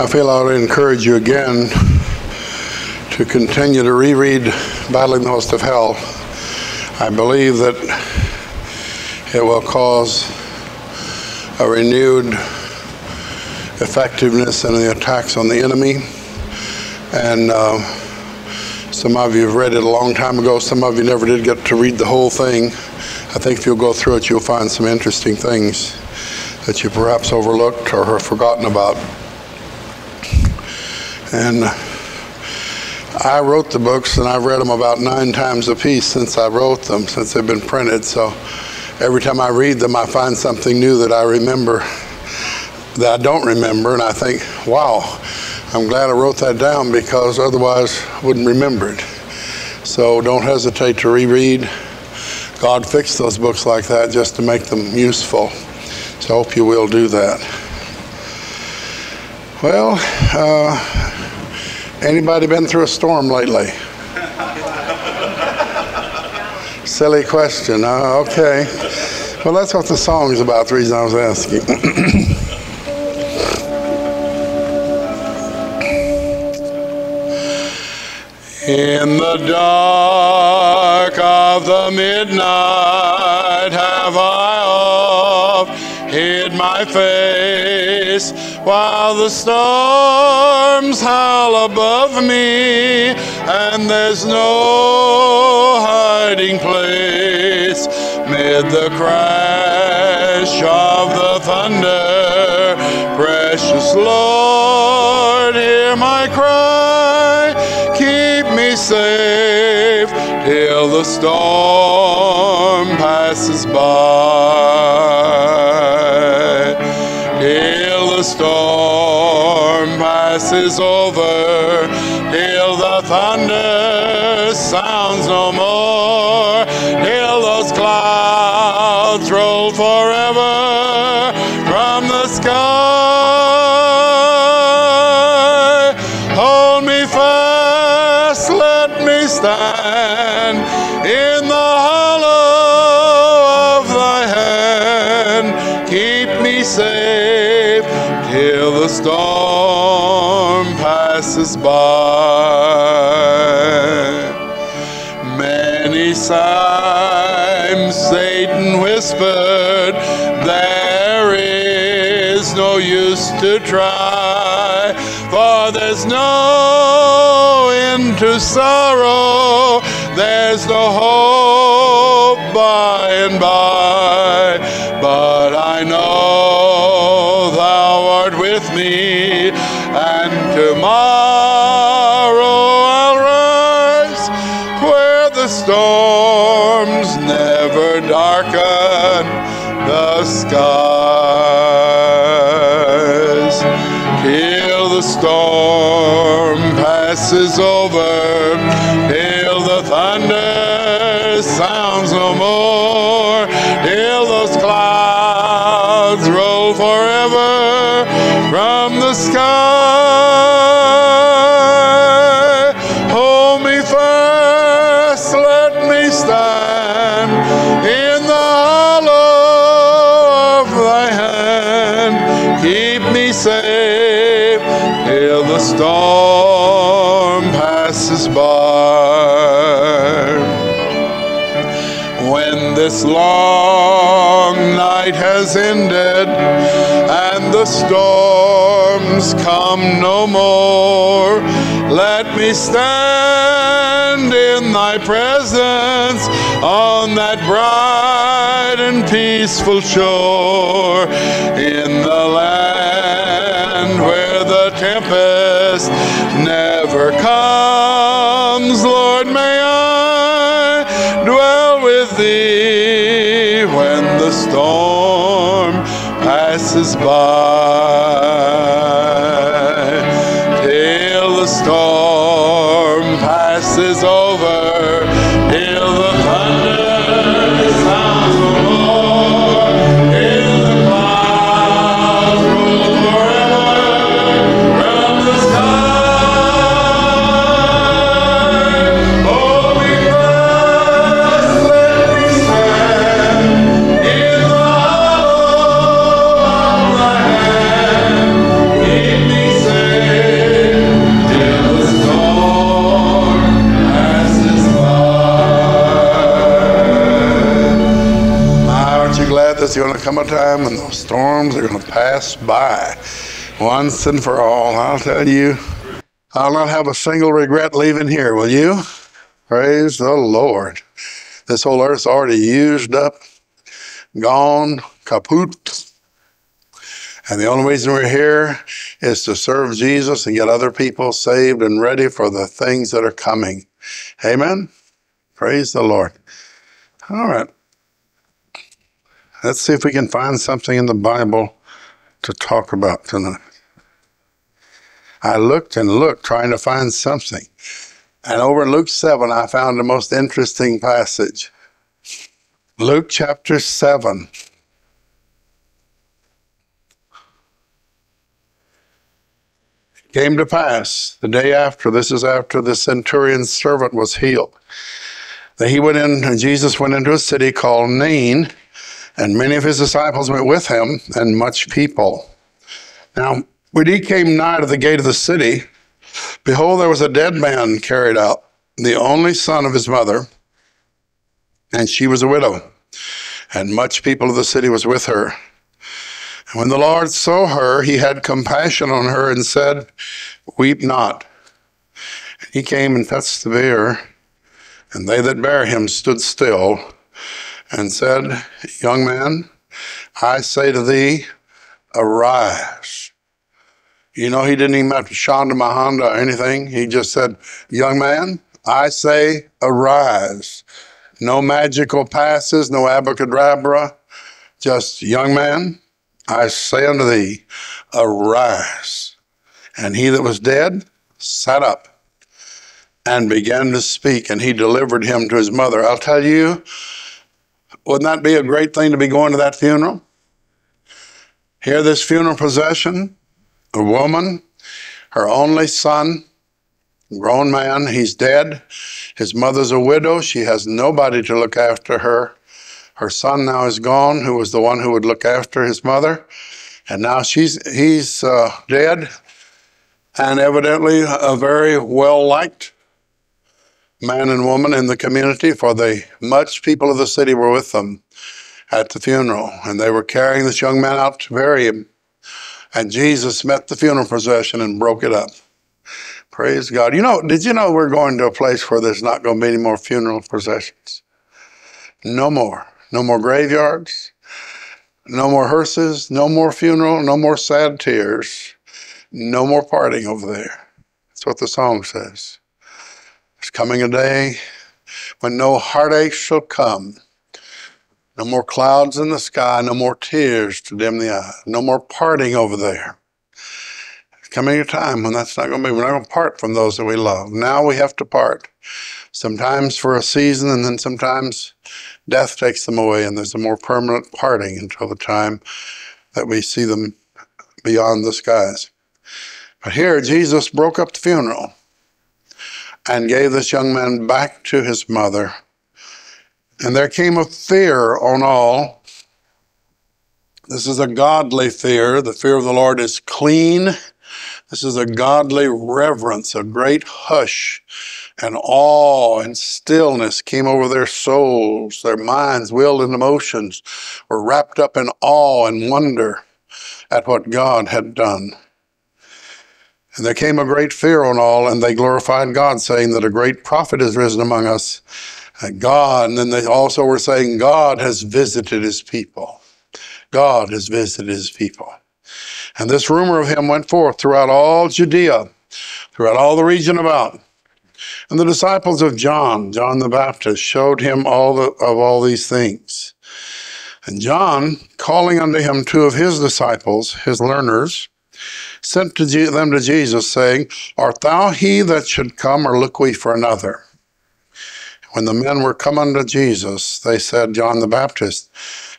I feel I ought to encourage you again to continue to reread Battling the Host of Hell. I believe that it will cause a renewed effectiveness and the attacks on the enemy. And uh, some of you have read it a long time ago. Some of you never did get to read the whole thing. I think if you'll go through it, you'll find some interesting things that you perhaps overlooked or have forgotten about. And I wrote the books and I've read them about nine times a piece since I wrote them, since they've been printed. So every time I read them, I find something new that I remember that I don't remember. And I think, wow, I'm glad I wrote that down because otherwise I wouldn't remember it. So don't hesitate to reread. God fixed those books like that just to make them useful. So I hope you will do that. Well, uh, Anybody been through a storm lately? Silly question. Uh, okay. Well, that's what the song's about. The reason I was asking. In the dark of the midnight have I oft hid my face while the storms howl above me and there's no hiding place mid the crash of the thunder precious lord safe till the storm passes by. Till the storm passes over, till the thunder sounds no more, to try, for there's no end to sorrow, there's no hope by and by. But I know thou art with me, and tomorrow I'll rise where the storms never darken the skies the storm passes over. Till the thunder sounds no more come no more, let me stand in thy presence on that bright and peaceful shore in the land where the tempest never comes. Lord, may I dwell with thee when the storm passes by. Passes over, come a time when those storms are going to pass by once and for all. I'll tell you, I'll not have a single regret leaving here, will you? Praise the Lord. This whole earth's already used up, gone, kaput. And the only reason we're here is to serve Jesus and get other people saved and ready for the things that are coming. Amen. Praise the Lord. All right. Let's see if we can find something in the Bible to talk about tonight. I looked and looked trying to find something. And over in Luke 7, I found the most interesting passage. Luke chapter 7. came to pass the day after, this is after the centurion's servant was healed, that he went in, and Jesus went into a city called Nain, and many of his disciples went with him, and much people. Now, when he came nigh to the gate of the city, behold, there was a dead man carried out, the only son of his mother, and she was a widow, and much people of the city was with her. And when the Lord saw her, he had compassion on her and said, Weep not. And he came and touched the bier, and they that bare him stood still and said, Young man, I say to thee, arise. You know, he didn't even have to Shonda Mahonda or anything. He just said, Young man, I say, arise. No magical passes, no abracadabra, just, Young man, I say unto thee, arise. And he that was dead sat up and began to speak, and he delivered him to his mother. I'll tell you, wouldn't that be a great thing to be going to that funeral? Hear this funeral procession, a woman, her only son, grown man, he's dead. His mother's a widow. She has nobody to look after her. Her son now is gone, who was the one who would look after his mother, and now she's he's uh, dead, and evidently a very well liked man and woman in the community, for the much people of the city were with them at the funeral, and they were carrying this young man out to bury him. And Jesus met the funeral procession and broke it up. Praise God. You know, did you know we're going to a place where there's not going to be any more funeral processions? No more. No more graveyards, no more hearses, no more funeral, no more sad tears, no more parting over there. That's what the song says. There's coming a day when no heartache shall come, no more clouds in the sky, no more tears to dim the eye, no more parting over there. It's coming a time when that's not going to be. We're not going to part from those that we love. Now we have to part. Sometimes for a season, and then sometimes death takes them away, and there's a more permanent parting until the time that we see them beyond the skies. But here, Jesus broke up the funeral and gave this young man back to his mother. And there came a fear on all. This is a godly fear. The fear of the Lord is clean. This is a godly reverence, a great hush and awe and stillness came over their souls. Their minds, will, and emotions were wrapped up in awe and wonder at what God had done. And there came a great fear on all, and they glorified God, saying that a great prophet is risen among us. And God, and then they also were saying, God has visited his people. God has visited his people. And this rumor of him went forth throughout all Judea, throughout all the region about. And the disciples of John, John the Baptist, showed him all the, of all these things. And John, calling unto him two of his disciples, his learners, sent to them to Jesus, saying, Art thou he that should come, or look we for another? When the men were come unto Jesus, they said, John the Baptist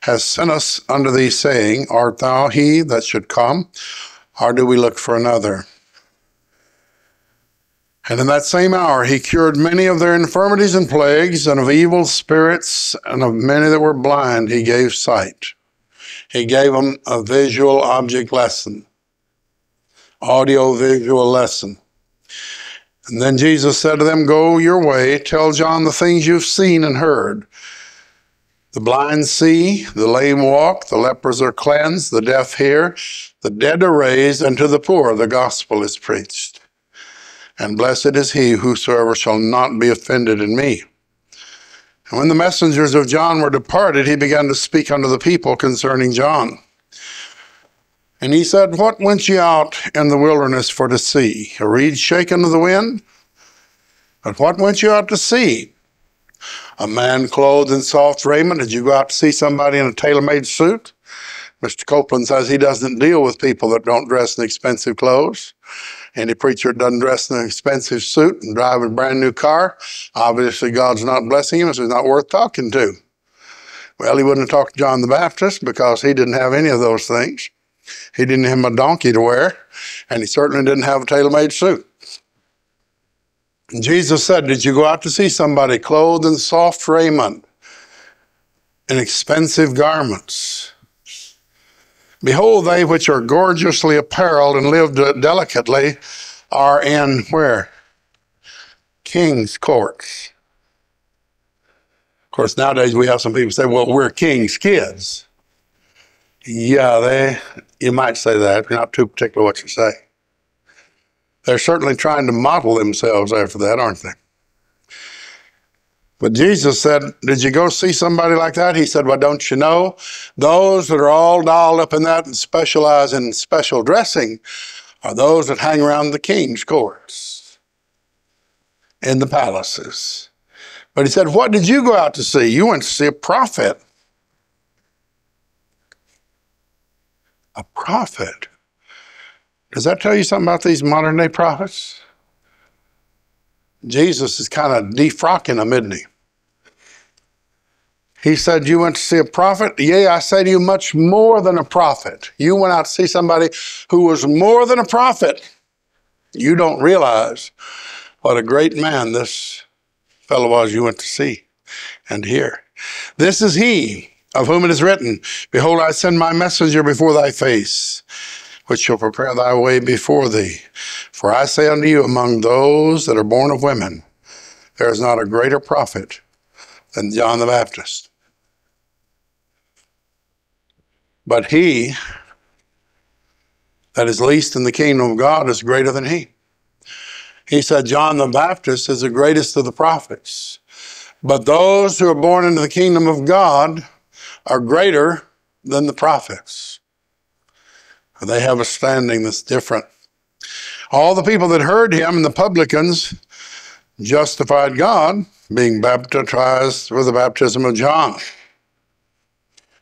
has sent us unto thee, saying, Art thou he that should come, or do we look for another? And in that same hour he cured many of their infirmities and plagues, and of evil spirits, and of many that were blind he gave sight. He gave them a visual object lesson, audio visual lesson. And then Jesus said to them, Go your way, tell John the things you've seen and heard. The blind see, the lame walk, the lepers are cleansed, the deaf hear, the dead are raised, and to the poor the gospel is preached. And blessed is he whosoever shall not be offended in me. And when the messengers of John were departed, he began to speak unto the people concerning John. And he said, What went ye out in the wilderness for to see? A reed shaken of the wind? But what went you out to see? A man clothed in soft raiment? Did you go out to see somebody in a tailor made suit? Mr. Copeland says he doesn't deal with people that don't dress in expensive clothes. Any preacher doesn't dress in an expensive suit and drive a brand new car, obviously God's not blessing him, so he's not worth talking to. Well, he wouldn't have talked to John the Baptist because he didn't have any of those things. He didn't have a donkey to wear, and he certainly didn't have a tailor made suit. Jesus said, Did you go out to see somebody clothed in soft raiment and expensive garments? Behold, they which are gorgeously apparelled and live delicately are in where? King's courts. Of course, nowadays we have some people say, well, we're king's kids. Yeah, they, you might say that. You're not too particular what you say. They're certainly trying to model themselves after that, aren't they? But Jesus said, Did you go see somebody like that? He said, Well, don't you know? Those that are all dolled up in that and specialize in special dressing are those that hang around the king's courts in the palaces. But he said, What did you go out to see? You went to see a prophet. A prophet. Does that tell you something about these modern day prophets? Jesus is kind of defrocking them, isn't he? He said, You went to see a prophet? Yea, I say to you, much more than a prophet. You went out to see somebody who was more than a prophet. You don't realize what a great man this fellow was you went to see and hear. This is he of whom it is written, Behold, I send my messenger before thy face which shall prepare thy way before thee. For I say unto you, among those that are born of women, there is not a greater prophet than John the Baptist. But he that is least in the kingdom of God is greater than he. He said, John the Baptist is the greatest of the prophets. But those who are born into the kingdom of God are greater than the prophets. They have a standing that's different. All the people that heard him and the publicans justified God, being baptized with the baptism of John.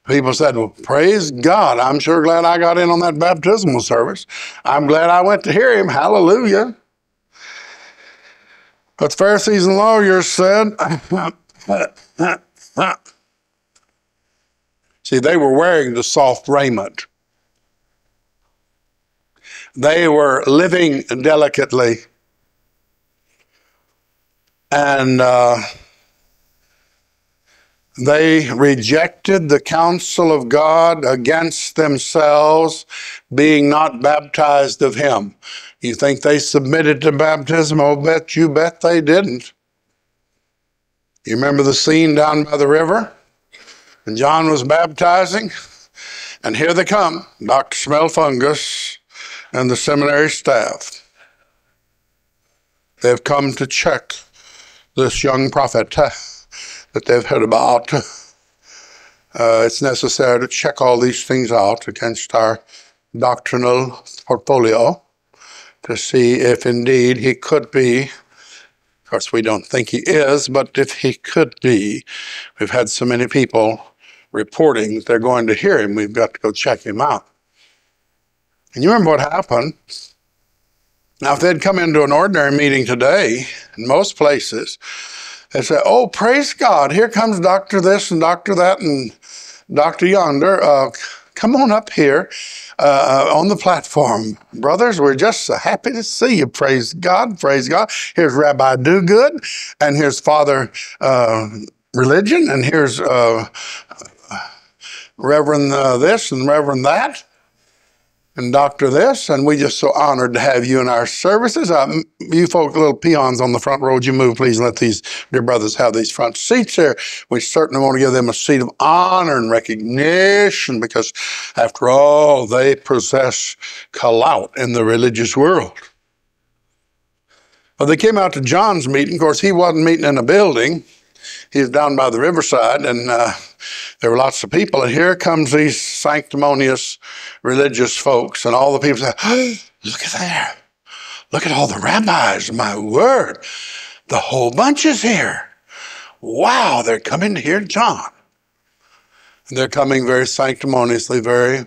People said, Well, praise God. I'm sure glad I got in on that baptismal service. I'm glad I went to hear him. Hallelujah. But the Pharisees and lawyers said, See, they were wearing the soft raiment. They were living delicately. And uh, they rejected the counsel of God against themselves, being not baptized of Him. You think they submitted to baptism? Oh, bet you bet they didn't. You remember the scene down by the river? And John was baptizing, and here they come, Dr. Smelfungus and the seminary staff. They've come to check this young prophet that they've heard about. Uh, it's necessary to check all these things out against our doctrinal portfolio to see if indeed he could be. Of course, we don't think he is, but if he could be, we've had so many people reporting that they're going to hear him, we've got to go check him out. And you remember what happened? Now, if they'd come into an ordinary meeting today, in most places, they'd say, Oh, praise God, here comes Dr. This and Dr. That and Dr. Yonder. Uh, come on up here uh, on the platform. Brothers, we're just so happy to see you. Praise God, praise God. Here's Rabbi Do Good, and here's Father uh, Religion, and here's uh, Reverend uh, this and Reverend that. and Doctor this, and we just so honored to have you in our services. Uh, you folk, little peons on the front row, would you move, please, and let these dear brothers have these front seats here. We certainly want to give them a seat of honor and recognition because, after all, they possess clout in the religious world. Well, they came out to John's meeting. Of course, he wasn't meeting in a building. He was down by the riverside, and uh, there were lots of people. And here comes these sanctimonious religious folks, and all the people say, oh, "Look at there! Look at all the rabbis! My word, the whole bunch is here! Wow, they're coming to hear John." And they're coming very sanctimoniously, very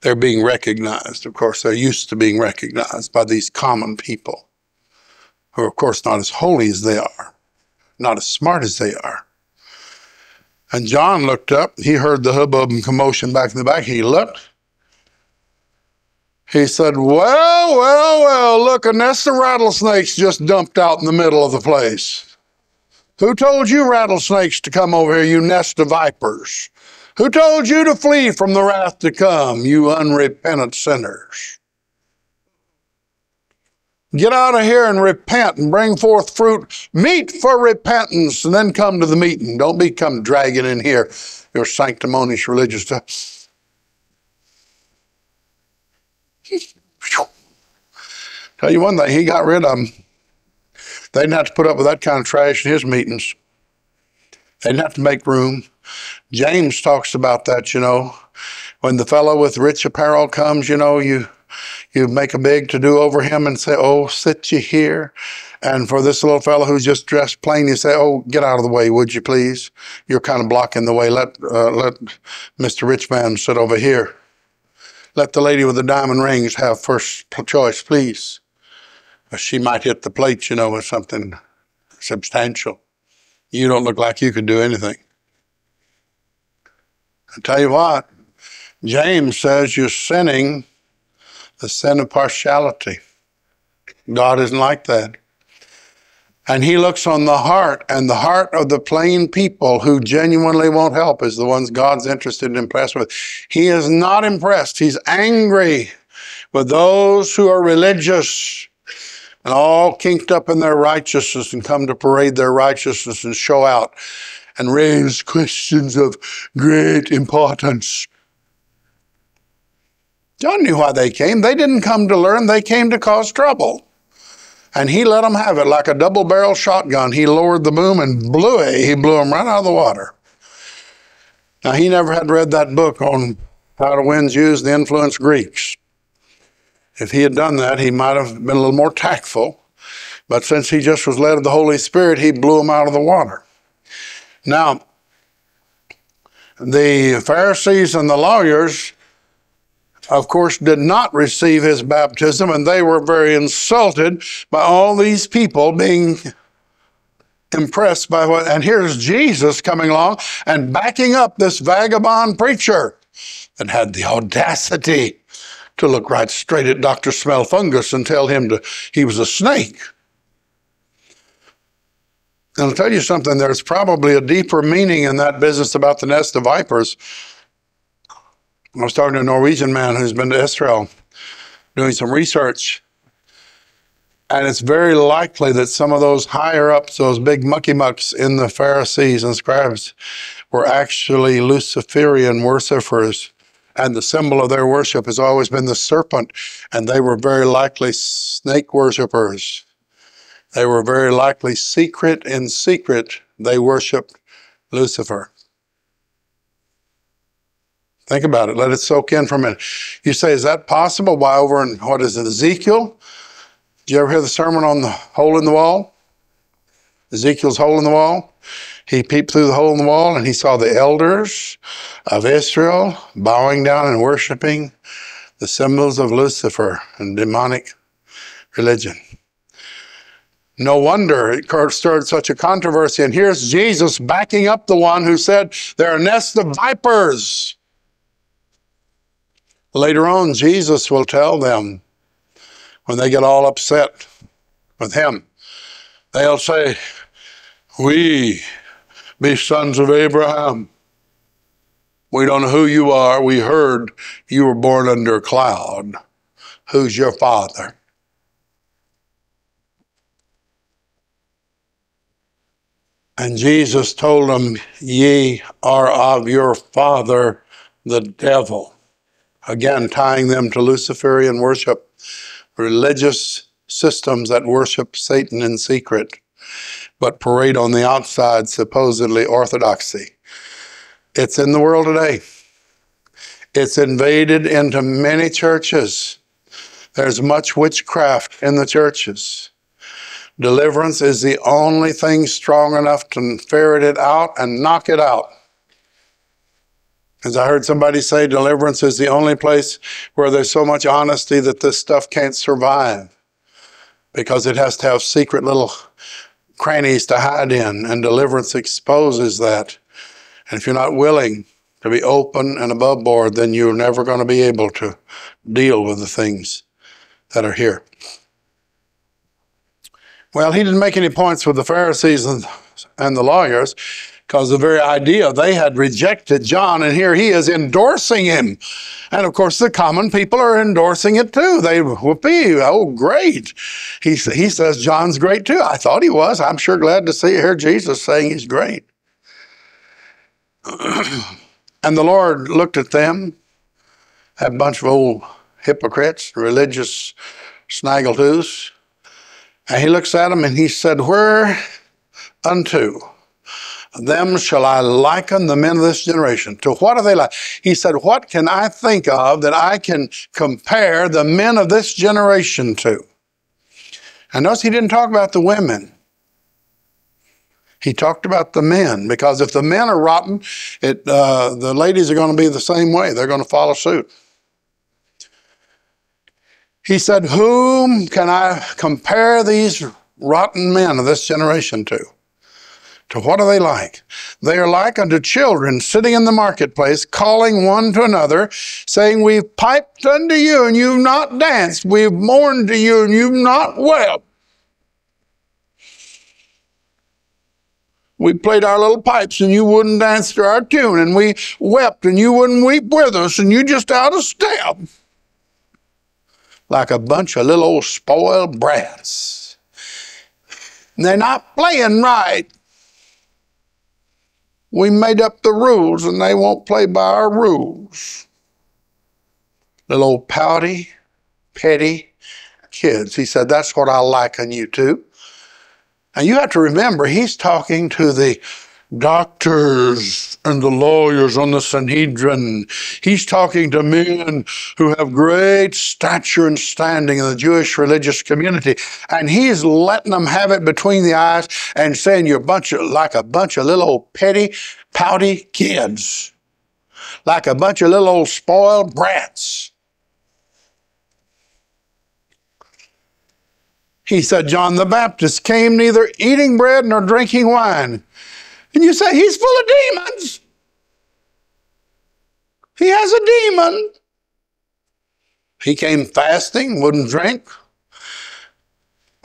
they're being recognized. Of course, they're used to being recognized by these common people who are, of course, not as holy as they are not as smart as they are. And John looked up. He heard the hubbub and commotion back in the back. He looked. He said, Well, well, well, look, a nest of rattlesnakes just dumped out in the middle of the place. Who told you rattlesnakes to come over here, you nest of vipers? Who told you to flee from the wrath to come, you unrepentant sinners? Get out of here and repent and bring forth fruit, meet for repentance, and then come to the meeting. Don't be come dragging in here your sanctimonious religious stuff. Tell you one thing, he got rid of them. They didn't have to put up with that kind of trash in his meetings. They didn't have to make room. James talks about that, you know. When the fellow with rich apparel comes, you know, you you make a big to do over him and say, Oh, sit you here. And for this little fellow who's just dressed plain, you say, Oh, get out of the way, would you please? You're kind of blocking the way. Let, uh, let Mr. Rich Man sit over here. Let the lady with the diamond rings have first choice, please. She might hit the plate, you know, with something substantial. You don't look like you could do anything. I tell you what, James says you're sinning the sin of partiality. God isn't like that. And he looks on the heart, and the heart of the plain people who genuinely won't help is the ones God's interested and impressed with. He is not impressed. He's angry with those who are religious and all kinked up in their righteousness and come to parade their righteousness and show out and raise questions of great importance. John knew why they came. They didn't come to learn, they came to cause trouble. And he let them have it like a double barrel shotgun. He lowered the boom and blew it. He blew them right out of the water. Now, he never had read that book on how the winds use to influence Greeks. If he had done that, he might have been a little more tactful. But since he just was led of the Holy Spirit, he blew them out of the water. Now, the Pharisees and the lawyers of course, did not receive his baptism, and they were very insulted by all these people being impressed by what. And here's Jesus coming along and backing up this vagabond preacher that had the audacity to look right straight at Dr. Smelfungus and tell him to, he was a snake. And I'll tell you something, there's probably a deeper meaning in that business about the nest of vipers I was talking to a Norwegian man who's been to Israel doing some research. And it's very likely that some of those higher ups, those big mucky mucks in the Pharisees and scribes, were actually Luciferian worshippers. And the symbol of their worship has always been the serpent. And they were very likely snake worshippers. They were very likely secret in secret. They worshiped Lucifer. Think about it. Let it soak in for a minute. You say, is that possible? Why over in, what is it, Ezekiel? Did you ever hear the sermon on the hole in the wall? Ezekiel's hole in the wall? He peeped through the hole in the wall and he saw the elders of Israel bowing down and worshiping the symbols of Lucifer and demonic religion. No wonder it stirred such a controversy. And here's Jesus backing up the one who said, There are nests of vipers Later on, Jesus will tell them when they get all upset with him, they'll say, We be sons of Abraham. We don't know who you are. We heard you were born under a cloud. Who's your father? And Jesus told them, Ye are of your father, the devil. Again, tying them to Luciferian worship, religious systems that worship Satan in secret, but parade on the outside supposedly orthodoxy. It's in the world today. It's invaded into many churches. There's much witchcraft in the churches. Deliverance is the only thing strong enough to ferret it out and knock it out. As I heard somebody say, deliverance is the only place where there's so much honesty that this stuff can't survive because it has to have secret little crannies to hide in, and deliverance exposes that. And if you're not willing to be open and above board, then you're never going to be able to deal with the things that are here. Well, he didn't make any points with the Pharisees and, and the lawyers because the very idea they had rejected John, and here he is endorsing him. And of course, the common people are endorsing it too. They, whoopee, oh, great. He, he says John's great too. I thought he was. I'm sure glad to see hear Jesus saying he's great. and the Lord looked at them, a bunch of old hypocrites, religious snaggletooths, and he looks at them and he said, Where unto them shall I liken the men of this generation? To what are they like? He said, What can I think of that I can compare the men of this generation to? And notice he didn't talk about the women. He talked about the men because if the men are rotten, it, uh, the ladies are going to be the same way. They're going to follow suit. He said, Whom can I compare these rotten men of this generation to? To what are they like? They are like unto children sitting in the marketplace, calling one to another, saying, We've piped unto you, and you've not danced. We've mourned to you, and you've not wept. We played our little pipes and you wouldn't dance to our tune, and we wept and you wouldn't weep with us, and you just out of step like a bunch of little old spoiled brats. And they're not playing right. We made up the rules and they won't play by our rules. Little old pouty, petty kids. He said, That's what I liken you to. And you have to remember, he's talking to the doctors and the lawyers on the Sanhedrin. He's talking to men who have great stature and standing in the Jewish religious community. And he's letting them have it between the eyes and saying you're a bunch of, like a bunch of little old petty, pouty kids. Like a bunch of little old spoiled brats. He said, John the Baptist came neither eating bread nor drinking wine and you say, He's full of demons. He has a demon. He came fasting, wouldn't drink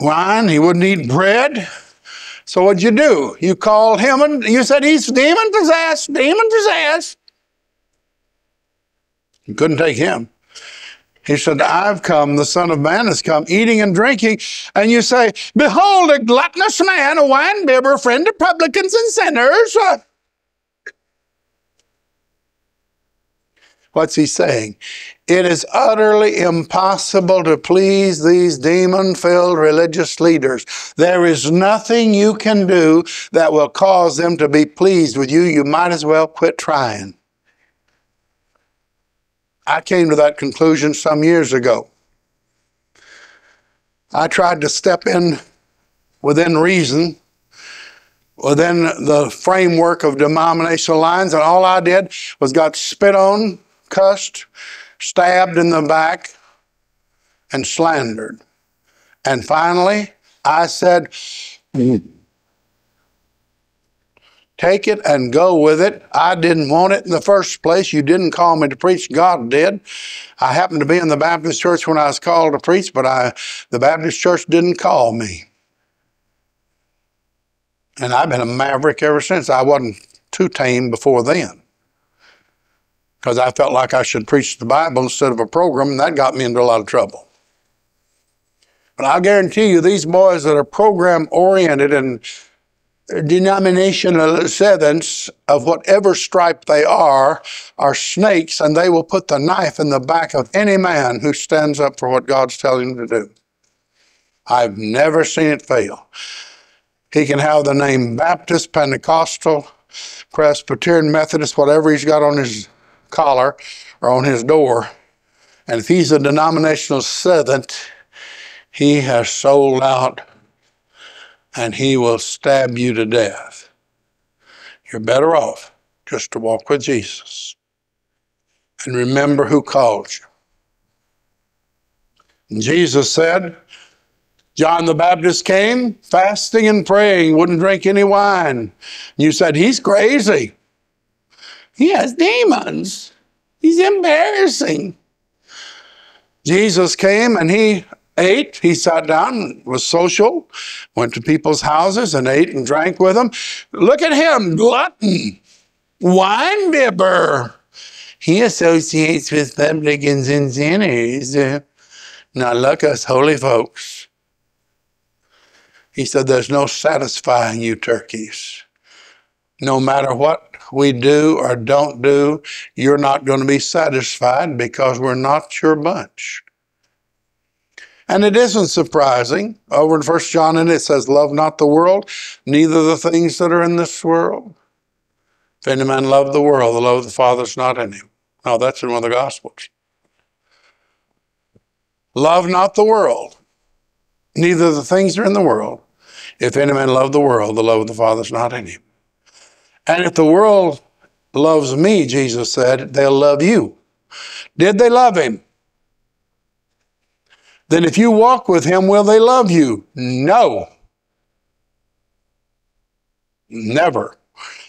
wine, he wouldn't eat bread. So what'd you do? You called him and you said he's demon possessed, demon possessed. You couldn't take him. He said, I've come, the Son of Man has come, eating and drinking. And you say, Behold, a gluttonous man, a wine bibber, friend of publicans and sinners. What's he saying? It is utterly impossible to please these demon filled religious leaders. There is nothing you can do that will cause them to be pleased with you. You might as well quit trying. I came to that conclusion some years ago. I tried to step in within reason, within the framework of denominational lines, and all I did was got spit on, cussed, stabbed in the back, and slandered. And finally, I said, Take it and go with it. I didn't want it in the first place. You didn't call me to preach. God did. I happened to be in the Baptist church when I was called to preach, but I, the Baptist church didn't call me. And I've been a maverick ever since. I wasn't too tame before then. because I felt like I should preach the Bible instead of a program, and that got me into a lot of trouble. But I'll guarantee you, these boys that are program oriented and denominational sevenths of whatever stripe they are are snakes, and they will put the knife in the back of any man who stands up for what God's telling him to do. I've never seen it fail. He can have the name Baptist, Pentecostal, Presbyterian, Methodist, whatever he's got on his collar or on his door. And if he's a denominational seventh, he has sold out and he will stab you to death. You're better off just to walk with Jesus and remember who called you. And Jesus said, John the Baptist came fasting and praying, wouldn't drink any wine. You said, He's crazy. He has demons. He's embarrassing. Jesus came and he ate. He sat down, was social, went to people's houses and ate and drank with them. Look at him, glutton, wine bibber. He associates with publicans and sinners. Now look us holy folks. He said, There's no satisfying you turkeys. No matter what we do or don't do, you're not going to be satisfied because we're not your bunch. And it isn't surprising. Over in First John, and it says, Love not the world, neither the things that are in this world. If any man love the world, the love of the Father is not in him. Now, that's in one of the Gospels. Love not the world, neither the things that are in the world. If any man love the world, the love of the Father is not in him. And if the world loves me, Jesus said, they'll love you. Did they love him? Then if you walk with him, will they love you? No. Never.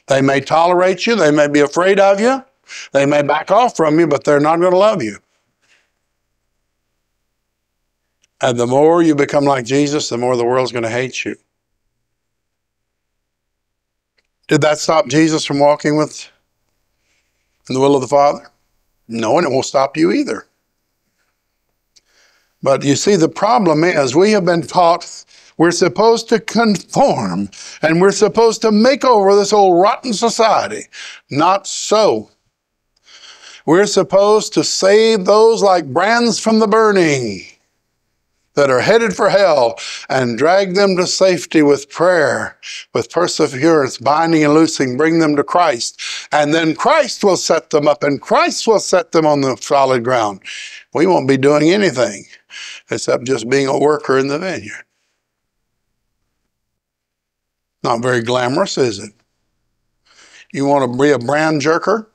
They may tolerate you, they may be afraid of you, they may back off from you, but they're not going to love you. And the more you become like Jesus, the more the world's going to hate you. Did that stop Jesus from walking with in the will of the Father? No, and it won't stop you either. But you see, the problem is we have been taught we're supposed to conform and we're supposed to make over this old rotten society. Not so. We're supposed to save those like brands from the burning that are headed for hell and drag them to safety with prayer, with perseverance, binding and loosing, bring them to Christ. And then Christ will set them up and Christ will set them on the solid ground. We won't be doing anything except just being a worker in the vineyard. Not very glamorous, is it? You want to be a brand jerker?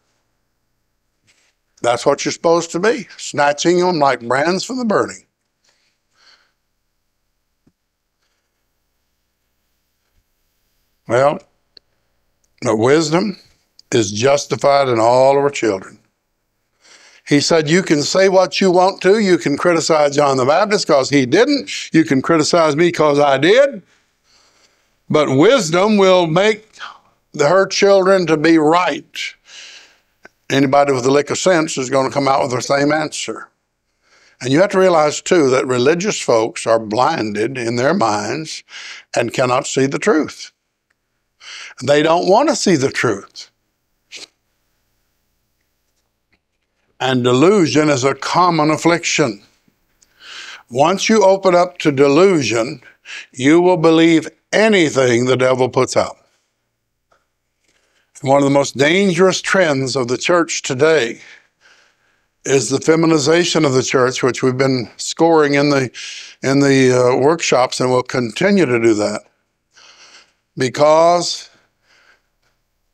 That's what you're supposed to be, snatching them like brands from the burning. Well, the wisdom is justified in all of our children. He said, You can say what you want to. You can criticize John the Baptist because he didn't. You can criticize me because I did. But wisdom will make her children to be right. Anybody with a lick of sense is going to come out with the same answer. And you have to realize, too, that religious folks are blinded in their minds and cannot see the truth. They don't want to see the truth. And delusion is a common affliction. Once you open up to delusion, you will believe anything the devil puts out. One of the most dangerous trends of the church today is the feminization of the church, which we've been scoring in the in the uh, workshops, and will continue to do that because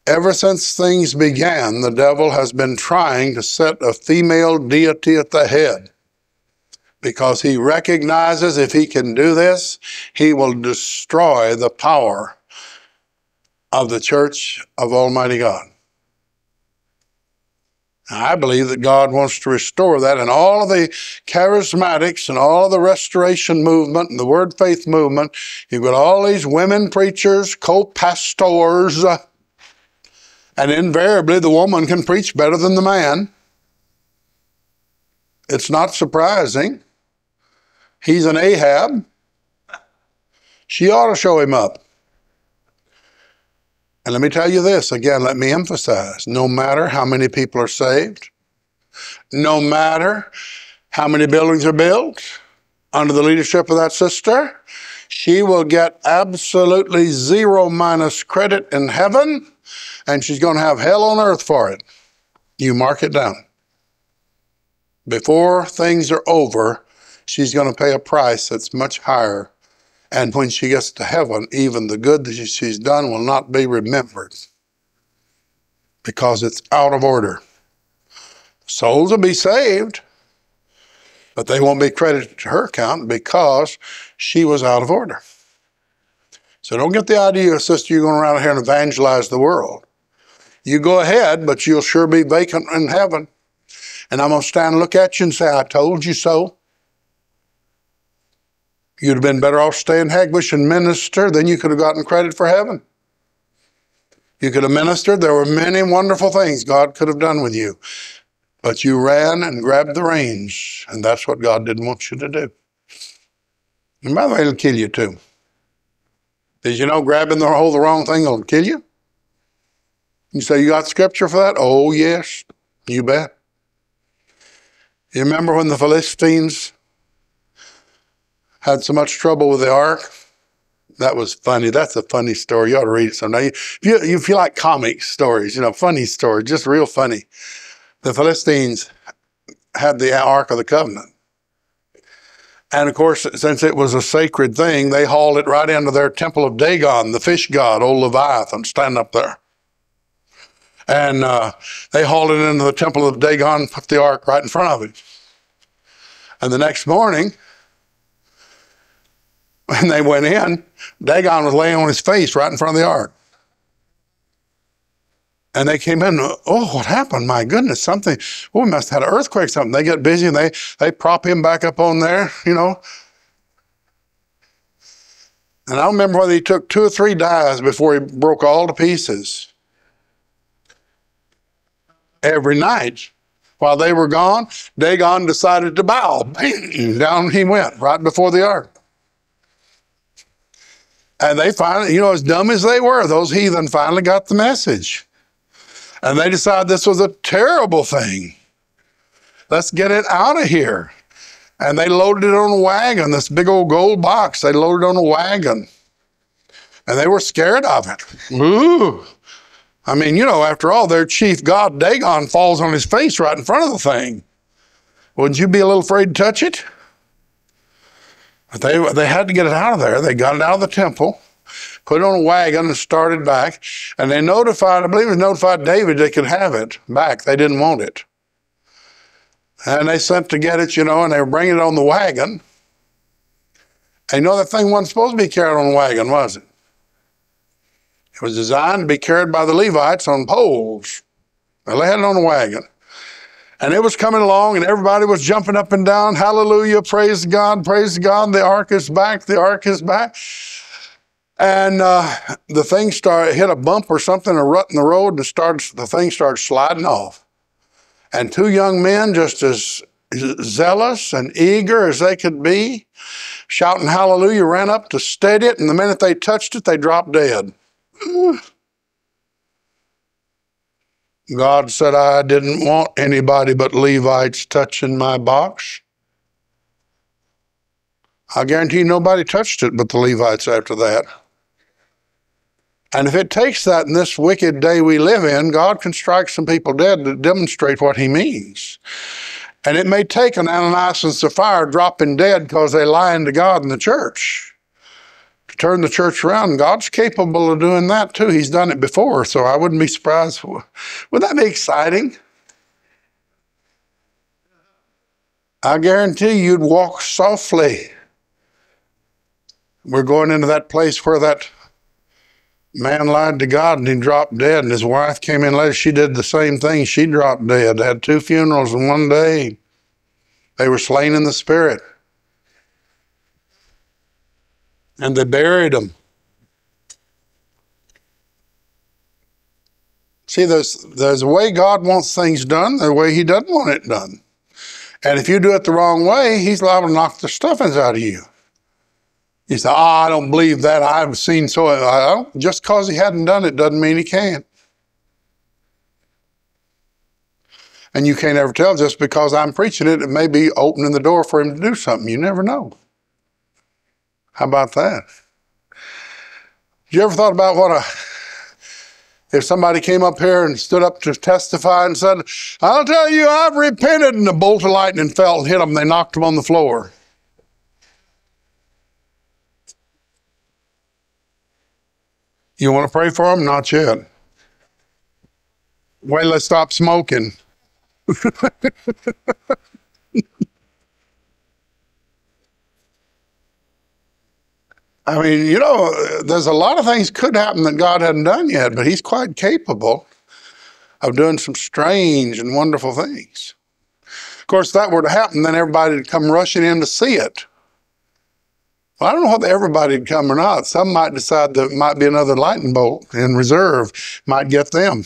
Ever since things began, the devil has been trying to set a female deity at the head because he recognizes if he can do this, he will destroy the power of the church of Almighty God. I believe that God wants to restore that, and all of the charismatics and all of the restoration movement and the word faith movement, you've got all these women preachers, co pastors and invariably, the woman can preach better than the man. It's not surprising. He's an Ahab. She ought to show him up. And let me tell you this again, let me emphasize no matter how many people are saved, no matter how many buildings are built under the leadership of that sister, she will get absolutely zero minus credit in heaven, and she's going to have hell on earth for it. You mark it down. Before things are over, she's going to pay a price that's much higher and when she gets to heaven, even the good that she's done will not be remembered because it's out of order. Souls will be saved, but they won't be credited to her account because she was out of order. So don't get the idea, sister, you're going around here and evangelize the world. You go ahead, but you'll sure be vacant in heaven. And I'm going to stand and look at you and say, I told you so. You'd have been better off staying Hagbush and minister, then you could have gotten credit for heaven. You could have ministered. There were many wonderful things God could have done with you. But you ran and grabbed the reins, and that's what God didn't want you to do. And by the way, it'll kill you too. Did you know grabbing the hold the wrong thing will kill you? You say you got scripture for that? Oh yes, you bet. You remember when the Philistines had so much trouble with the ark. That was funny. That's a funny story. You ought to read it someday. If you, if you like comic stories, you know, funny stories, just real funny. The Philistines had the Ark of the Covenant. And of course, since it was a sacred thing, they hauled it right into their temple of Dagon, the fish god, old Leviathan, stand up there. And uh, they hauled it into the temple of Dagon, put the ark right in front of it. And the next morning, when they went in, Dagon was laying on his face right in front of the ark. And they came in, oh, what happened? My goodness, something, oh, we must have had an earthquake something. They get busy and they, they prop him back up on there, you know. And I remember whether he took two or three dives before he broke all to pieces. Every night, while they were gone, Dagon decided to bow. Down he went, right before the ark. And they finally, you know, as dumb as they were, those heathen finally got the message. And they decided this was a terrible thing. Let's get it out of here. And they loaded it on a wagon, this big old gold box. They loaded it on a wagon. And they were scared of it. Ooh. I mean, you know, after all, their chief god Dagon falls on his face right in front of the thing. Wouldn't you be a little afraid to touch it? But they, they had to get it out of there. They got it out of the temple, put it on a wagon and started back. And they notified, I believe it was notified David they could have it back. They didn't want it. And they sent to get it, you know, and they were bringing it on the wagon. And you know that thing wasn't supposed to be carried on a wagon, was it? It was designed to be carried by the Levites on poles. They had it on a wagon. And it was coming along, and everybody was jumping up and down. Hallelujah, praise God, praise God. The ark is back, the ark is back. And uh, the thing started hit a bump or something, a rut in the road, and started, the thing started sliding off. And two young men, just as zealous and eager as they could be, shouting hallelujah, ran up to steady it, and the minute they touched it, they dropped dead. God said, I didn't want anybody but Levites touching my box. I guarantee nobody touched it but the Levites after that. And if it takes that in this wicked day we live in, God can strike some people dead to demonstrate what he means. And it may take an Ananias and Sapphira dropping dead because they lying to God in the church to turn the church around. God's capable of doing that too. He's done it before, so I wouldn't be surprised. Would that be exciting? I guarantee you'd walk softly. We're going into that place where that man lied to God and he dropped dead, and his wife came in later. She did the same thing. She dropped dead. Had two funerals in one day. They were slain in the spirit and they buried him. See, there's, there's a way God wants things done, the way He doesn't want it done. And if you do it the wrong way, he's liable to knock the stuffings out of you. You said, oh, I don't believe that. I've seen so. I don't, just because he hadn't done it doesn't mean he can't. And you can't ever tell just because I'm preaching it, it may be opening the door for him to do something. You never know. How about that? You ever thought about what a if somebody came up here and stood up to testify and said, I'll tell you, I've repented, and a bolt of lightning fell and hit them, they knocked them on the floor. You want to pray for them? Not yet. Wait, let's stop smoking. I mean, you know, there's a lot of things could happen that God hadn't done yet, but He's quite capable of doing some strange and wonderful things. Of course, if that were to happen, then everybody would come rushing in to see it. Well, I don't know whether everybody would come or not. Some might decide that might be another lightning bolt in reserve, might get them.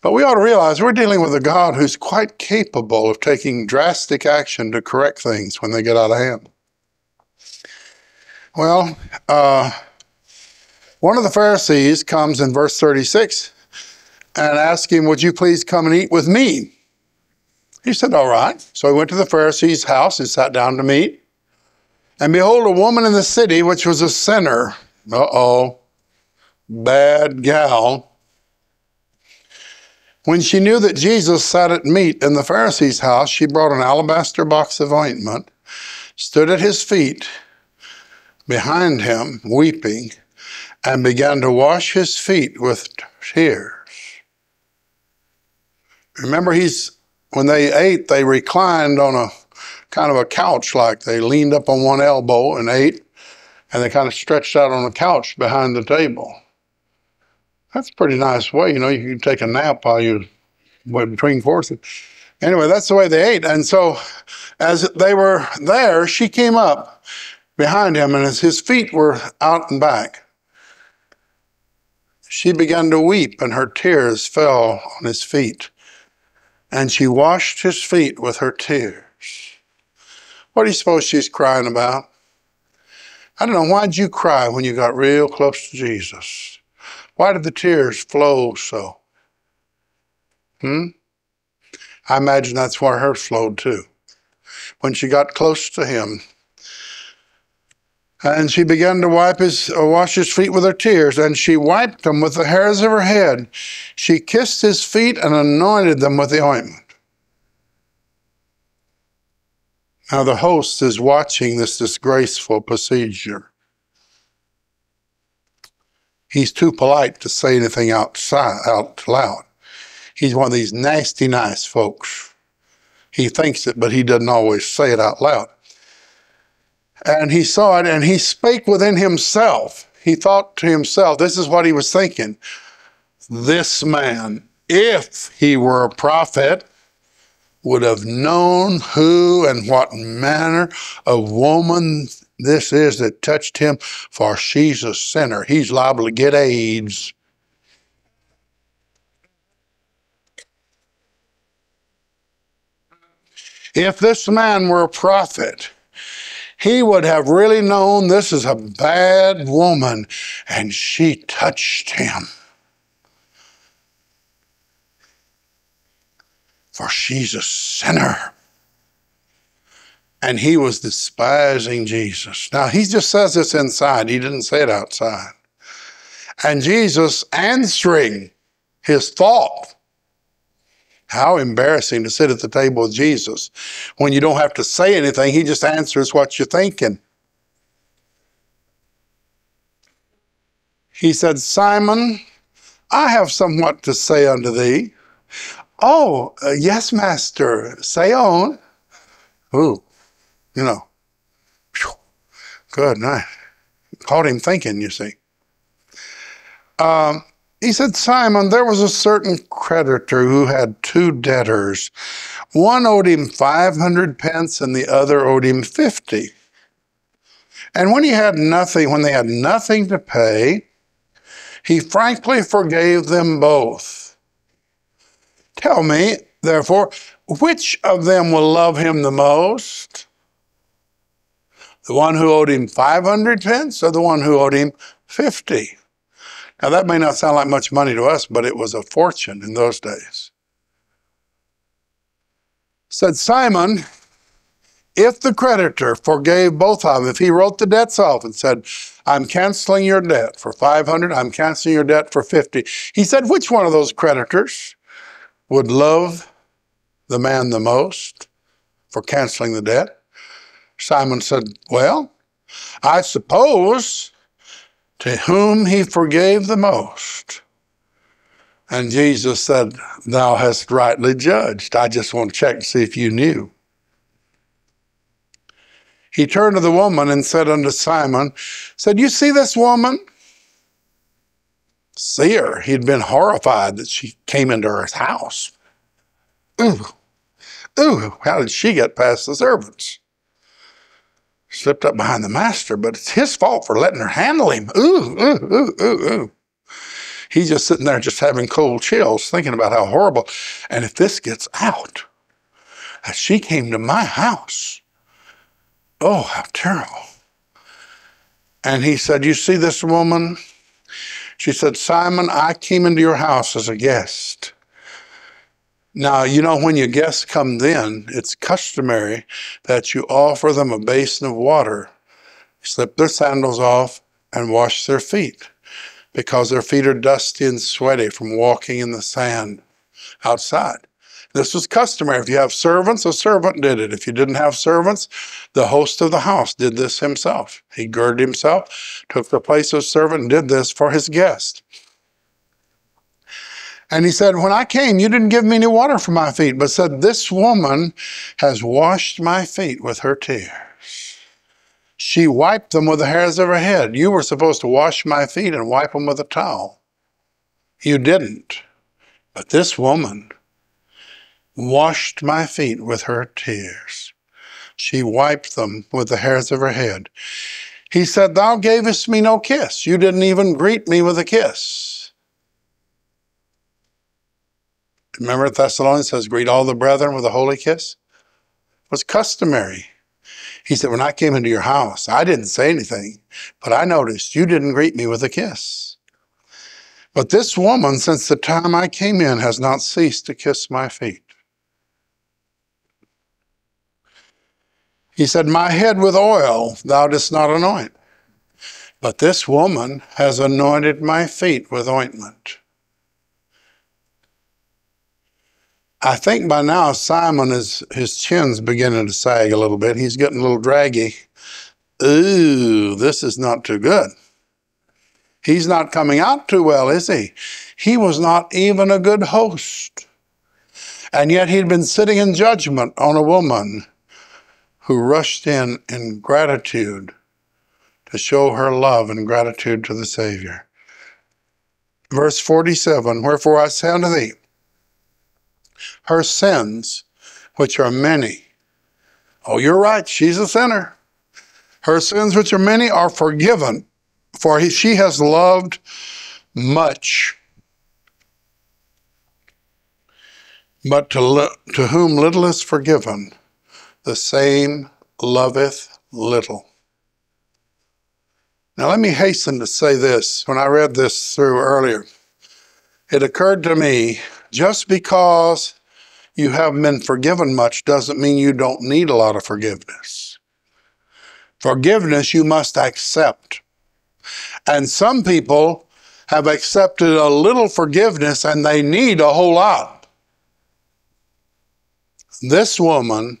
But we ought to realize we're dealing with a God who's quite capable of taking drastic action to correct things when they get out of hand. Well, uh, one of the Pharisees comes in verse 36 and asks him, Would you please come and eat with me? He said, All right. So he went to the Pharisee's house and sat down to meat. And behold, a woman in the city, which was a sinner. Uh oh, bad gal. When she knew that Jesus sat at meat in the Pharisee's house, she brought an alabaster box of ointment, stood at his feet, behind him, weeping, and began to wash his feet with tears. Remember, he's when they ate, they reclined on a kind of a couch like they leaned up on one elbow and ate, and they kind of stretched out on a couch behind the table. That's a pretty nice way, you know. You can take a nap while you between courses. Anyway, that's the way they ate. And so, as they were there, she came up behind him, and as his feet were out and back, she began to weep, and her tears fell on his feet. And she washed his feet with her tears. What do you suppose she's crying about? I don't know. Why'd you cry when you got real close to Jesus? Why did the tears flow so? Hmm? I imagine that's why hers flowed too. When she got close to him, and she began to wipe his, uh, wash his feet with her tears, and she wiped them with the hairs of her head. She kissed his feet and anointed them with the ointment. Now the host is watching this disgraceful procedure. He's too polite to say anything outside, out loud. He's one of these nasty, nice folks. He thinks it, but he doesn't always say it out loud. And he saw it and he spake within himself. He thought to himself, this is what he was thinking. This man, if he were a prophet, would have known who and what manner of woman this is that touched him, for she's a sinner. He's liable to get AIDS. If this man were a prophet, he would have really known this is a bad woman and she touched him. For she's a sinner. And he was despising Jesus. Now, he just says this inside, he didn't say it outside. And Jesus answering his thought how embarrassing to sit at the table with Jesus when you don't have to say anything, he just answers what you're thinking. He said, Simon, I have somewhat to say unto thee. Oh, uh, yes, master, say on. Ooh, you know, good night. Caught him thinking, you see. Um, he said, Simon, there was a certain creditor who had two debtors. One owed him 500 pence and the other owed him 50. And when he had nothing, when they had nothing to pay, he frankly forgave them both. Tell me, therefore, which of them will love him the most? The one who owed him 500 pence or the one who owed him 50? Now, that may not sound like much money to us, but it was a fortune in those days. Said Simon, if the creditor forgave both of them, if he wrote the debts off and said, I'm canceling your debt for 500, I'm canceling your debt for 50, he said, which one of those creditors would love the man the most for canceling the debt? Simon said, Well, I suppose to whom he forgave the most. And Jesus said, Thou hast rightly judged. I just want to check to see if you knew. He turned to the woman and said unto Simon, said, You see this woman? See her. He'd been horrified that she came into his house. Ooh, ooh, how did she get past the servants? Slipped up behind the master, but it's his fault for letting her handle him. Ooh, ooh, ooh, ooh, ooh. He's just sitting there just having cold chills, thinking about how horrible. And if this gets out, that she came to my house, Oh, how terrible. And he said, You see this woman? She said, Simon, I came into your house as a guest. Now, you know, when your guests come then, it's customary that you offer them a basin of water, slip their sandals off, and wash their feet because their feet are dusty and sweaty from walking in the sand outside. This was customary. If you have servants, a servant did it. If you didn't have servants, the host of the house did this himself. He girded himself, took the place of servant, and did this for his guest. And he said, When I came, you didn't give me any water for my feet, but said, This woman has washed my feet with her tears. She wiped them with the hairs of her head. You were supposed to wash my feet and wipe them with a towel. You didn't. But this woman, washed my feet with her tears. She wiped them with the hairs of her head. He said, Thou gavest me no kiss. You didn't even greet me with a kiss. Remember Thessalonians says, Greet all the brethren with a holy kiss? It was customary. He said, When I came into your house, I didn't say anything, but I noticed you didn't greet me with a kiss. But this woman, since the time I came in, has not ceased to kiss my feet. He said, My head with oil thou didst not anoint, but this woman has anointed my feet with ointment. I think by now Simon is his chin's beginning to sag a little bit. He's getting a little draggy. Ooh, this is not too good. He's not coming out too well, is he? He was not even a good host. And yet he'd been sitting in judgment on a woman who rushed in in gratitude to show her love and gratitude to the Savior. Verse 47 Wherefore I say unto thee, her sins, which are many, oh, you're right, she's a sinner. Her sins, which are many, are forgiven, for he, she has loved much. But to, to whom little is forgiven, the same loveth little. Now, let me hasten to say this. When I read this through earlier, it occurred to me just because you haven't been forgiven much doesn't mean you don't need a lot of forgiveness. Forgiveness you must accept. And some people have accepted a little forgiveness and they need a whole lot. This woman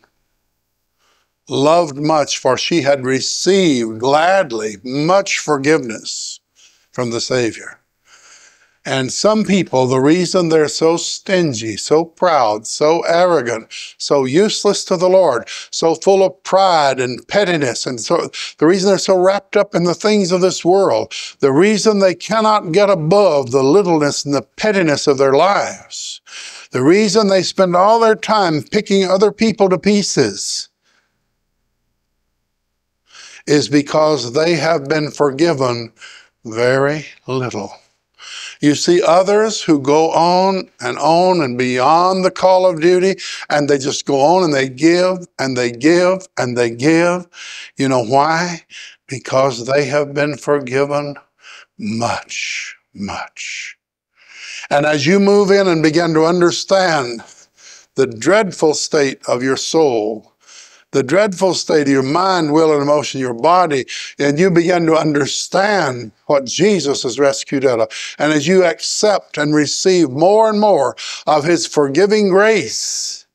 loved much, for she had received gladly much forgiveness from the Savior. And some people, the reason they're so stingy, so proud, so arrogant, so useless to the Lord, so full of pride and pettiness, and so the reason they're so wrapped up in the things of this world, the reason they cannot get above the littleness and the pettiness of their lives, the reason they spend all their time picking other people to pieces, is because they have been forgiven very little. You see others who go on and on and beyond the call of duty, and they just go on and they give and they give and they give. You know why? Because they have been forgiven much, much. And as you move in and begin to understand the dreadful state of your soul, the dreadful state of your mind, will, and emotion, your body, and you begin to understand what Jesus has rescued out of. And as you accept and receive more and more of His forgiving grace,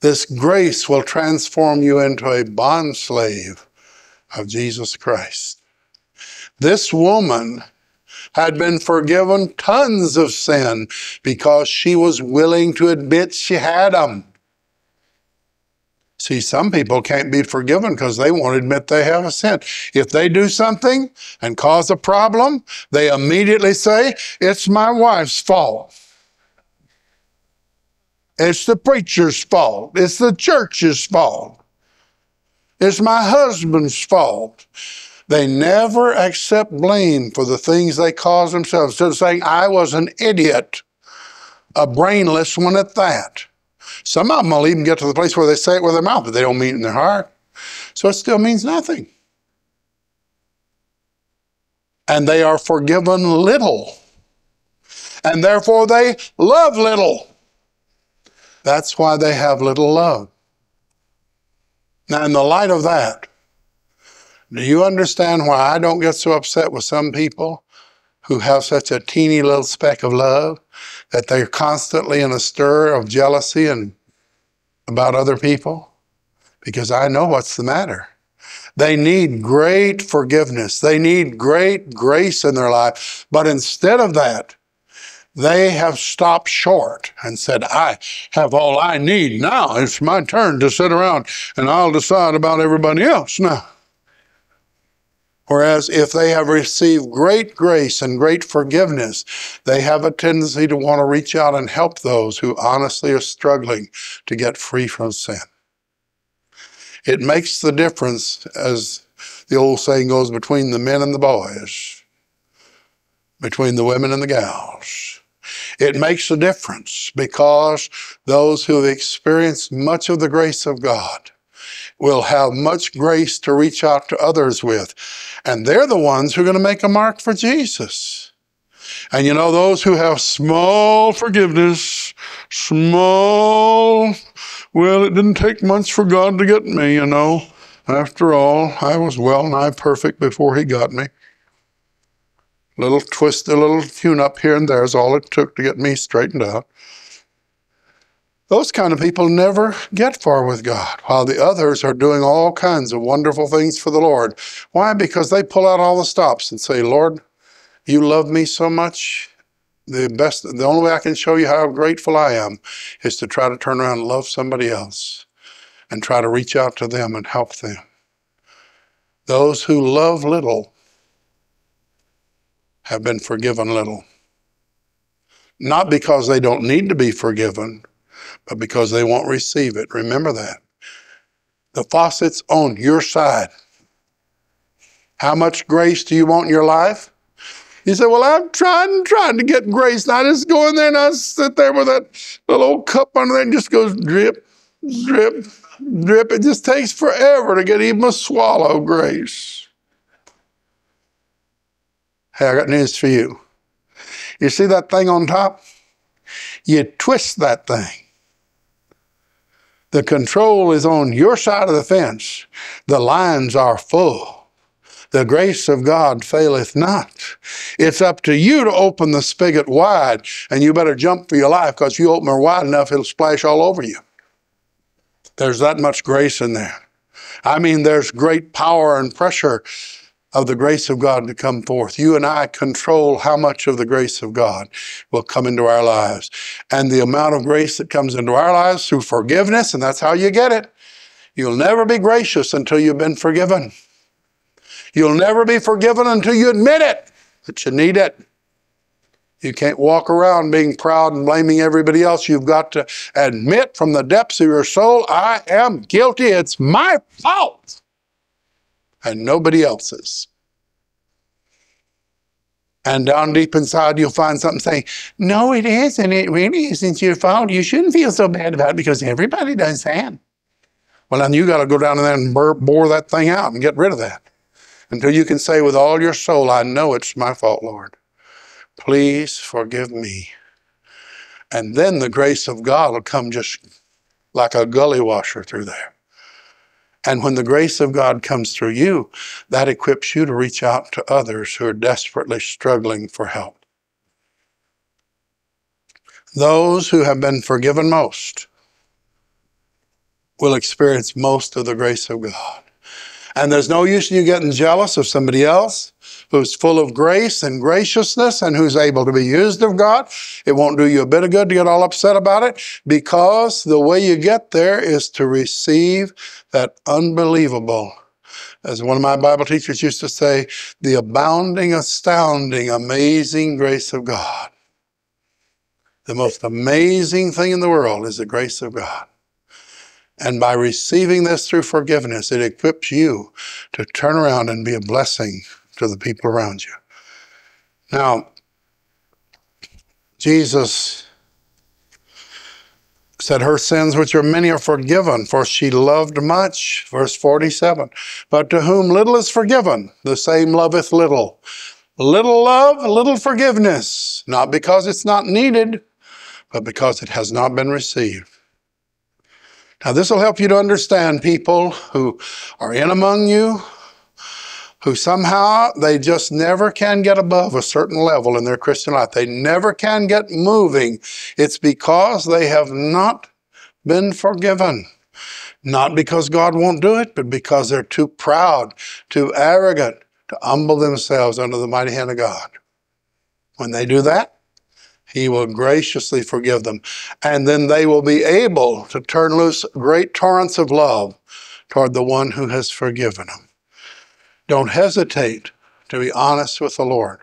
this grace will transform you into a bond slave of Jesus Christ. This woman had been forgiven tons of sin because she was willing to admit she had them. See, some people can't be forgiven because they won't admit they have a sin. If they do something and cause a problem, they immediately say, It's my wife's fault. It's the preacher's fault. It's the church's fault. It's my husband's fault. They never accept blame for the things they cause themselves. Instead of saying, I was an idiot, a brainless one at that. Some of them will even get to the place where they say it with their mouth, but they don't mean it in their heart. So it still means nothing. And they are forgiven little. And therefore they love little. That's why they have little love. Now, in the light of that, do you understand why I don't get so upset with some people who have such a teeny little speck of love that they're constantly in a stir of jealousy and about other people? Because I know what's the matter. They need great forgiveness. They need great grace in their life. But instead of that, they have stopped short and said, I have all I need now. It's my turn to sit around and I'll decide about everybody else now. Whereas if they have received great grace and great forgiveness, they have a tendency to want to reach out and help those who honestly are struggling to get free from sin. It makes the difference, as the old saying goes, between the men and the boys, between the women and the gals. It makes a difference because those who have experienced much of the grace of God will have much grace to reach out to others with. And they're the ones who are going to make a mark for Jesus. And you know, those who have small forgiveness, small, well, it didn't take much for God to get me, you know. After all, I was well nigh perfect before He got me. Little twist, a little tune up here and there is all it took to get me straightened out. Those kind of people never get far with God, while the others are doing all kinds of wonderful things for the Lord. Why? Because they pull out all the stops and say, Lord, you love me so much. The best, the only way I can show you how grateful I am is to try to turn around and love somebody else and try to reach out to them and help them. Those who love little have been forgiven little. Not because they don't need to be forgiven, but because they won't receive it. Remember that. The faucet's on your side. How much grace do you want in your life? You say, Well, I'm trying trying to get grace. And I just go in there and I sit there with that little old cup under there and just goes drip, drip, drip. It just takes forever to get even a swallow of grace. Hey, I got news for you. You see that thing on top? You twist that thing. The control is on your side of the fence. The lines are full. The grace of God faileth not. It's up to you to open the spigot wide, and you better jump for your life because you open it wide enough, it'll splash all over you. There's that much grace in there. I mean, there's great power and pressure of the grace of God to come forth. You and I control how much of the grace of God will come into our lives. And the amount of grace that comes into our lives through forgiveness, and that's how you get it. You'll never be gracious until you've been forgiven. You'll never be forgiven until you admit it, that you need it. You can't walk around being proud and blaming everybody else. You've got to admit from the depths of your soul, I am guilty. It's my fault and nobody else's. And down deep inside, you'll find something saying, No, it isn't. It really isn't your fault. You shouldn't feel so bad about it because everybody does that. Well, then you got to go down in there and bore that thing out and get rid of that until you can say with all your soul, I know it's my fault, Lord. Please forgive me. And then the grace of God will come just like a gully washer through there. And when the grace of God comes through you, that equips you to reach out to others who are desperately struggling for help. Those who have been forgiven most will experience most of the grace of God. And there's no use in you getting jealous of somebody else who's full of grace and graciousness and who's able to be used of God. It won't do you a bit of good to get all upset about it because the way you get there is to receive that unbelievable, as one of my Bible teachers used to say, the abounding, astounding, amazing grace of God. The most amazing thing in the world is the grace of God. And by receiving this through forgiveness, it equips you to turn around and be a blessing to the people around you. Now, Jesus said, Her sins, which are many, are forgiven, for she loved much. Verse 47. But to whom little is forgiven, the same loveth little. Little love, little forgiveness, not because it's not needed, but because it has not been received. Now, this will help you to understand people who are in among you, who somehow they just never can get above a certain level in their Christian life. They never can get moving. It's because they have not been forgiven. Not because God won't do it, but because they're too proud, too arrogant to humble themselves under the mighty hand of God. When they do that, he will graciously forgive them. And then they will be able to turn loose great torrents of love toward the one who has forgiven them. Don't hesitate to be honest with the Lord.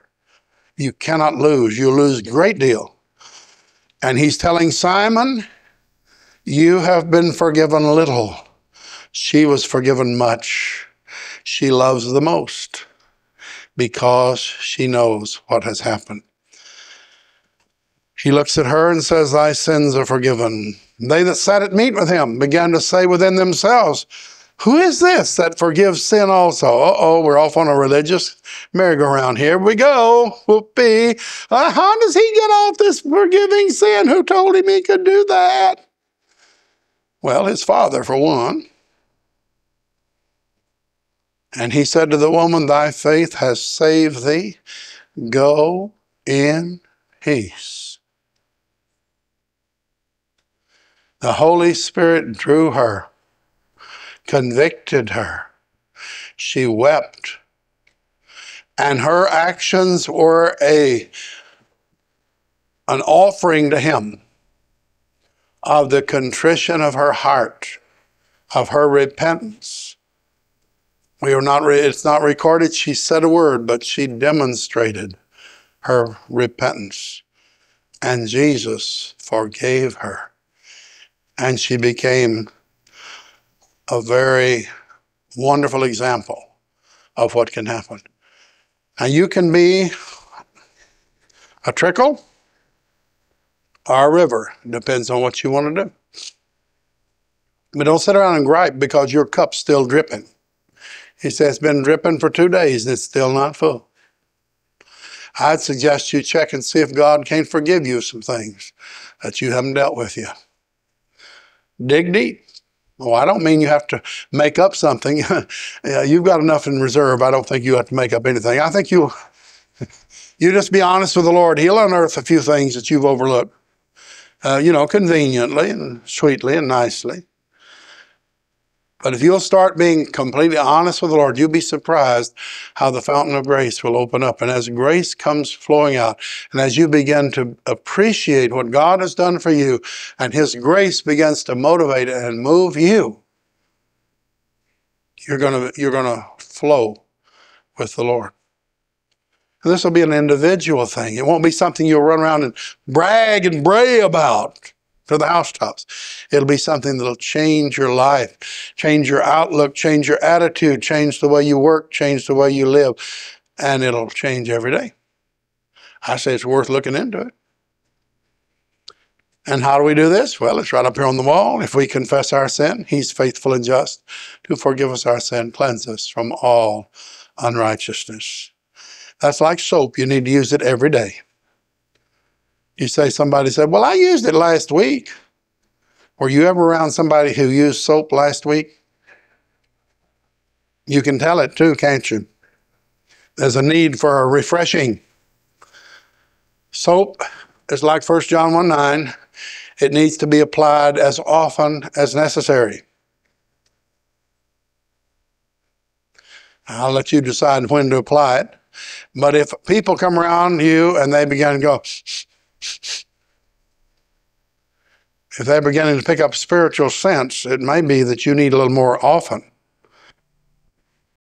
You cannot lose. You lose a great deal. And he's telling Simon, You have been forgiven little. She was forgiven much. She loves the most because she knows what has happened. He looks at her and says, Thy sins are forgiven. They that sat at meat with him began to say within themselves, Who is this that forgives sin also? Uh oh, we're off on a religious merry-go-round. Here we go. Whoopee. Uh, how does he get off this forgiving sin? Who told him he could do that? Well, his father, for one. And he said to the woman, Thy faith has saved thee. Go in peace. The Holy Spirit drew her, convicted her. She wept. And her actions were a, an offering to Him of the contrition of her heart, of her repentance. We are not, it's not recorded she said a word, but she demonstrated her repentance. And Jesus forgave her and she became a very wonderful example of what can happen. And you can be a trickle or a river, depends on what you want to do. But don't sit around and gripe because your cup's still dripping. He says it's been dripping for two days and it's still not full. I'd suggest you check and see if God can't forgive you some things that you haven't dealt with yet. Dig deep. Well, I don't mean you have to make up something. You've got enough in reserve. I don't think you have to make up anything. I think you you just be honest with the Lord. He'll unearth a few things that you've overlooked. Uh, you know, conveniently and sweetly and nicely. But if you'll start being completely honest with the Lord, you'll be surprised how the fountain of grace will open up. And as grace comes flowing out, and as you begin to appreciate what God has done for you, and His grace begins to motivate and move you, you're going to, you're to flow with the Lord. And this will be an individual thing. It won't be something you'll run around and brag and bray about to the housetops. It'll be something that'll change your life, change your outlook, change your attitude, change the way you work, change the way you live, and it'll change every day. I say it's worth looking into it. And how do we do this? Well, it's right up here on the wall. If we confess our sin, He's faithful and just to forgive us our sin, cleanse us from all unrighteousness. That's like soap. You need to use it every day. You say somebody said, Well, I used it last week. Were you ever around somebody who used soap last week? You can tell it too, can't you? There's a need for a refreshing. Soap is like 1 John 1 9. It needs to be applied as often as necessary. I'll let you decide when to apply it. But if people come around you and they begin to go, if they're beginning to pick up spiritual sense, it may be that you need a little more often.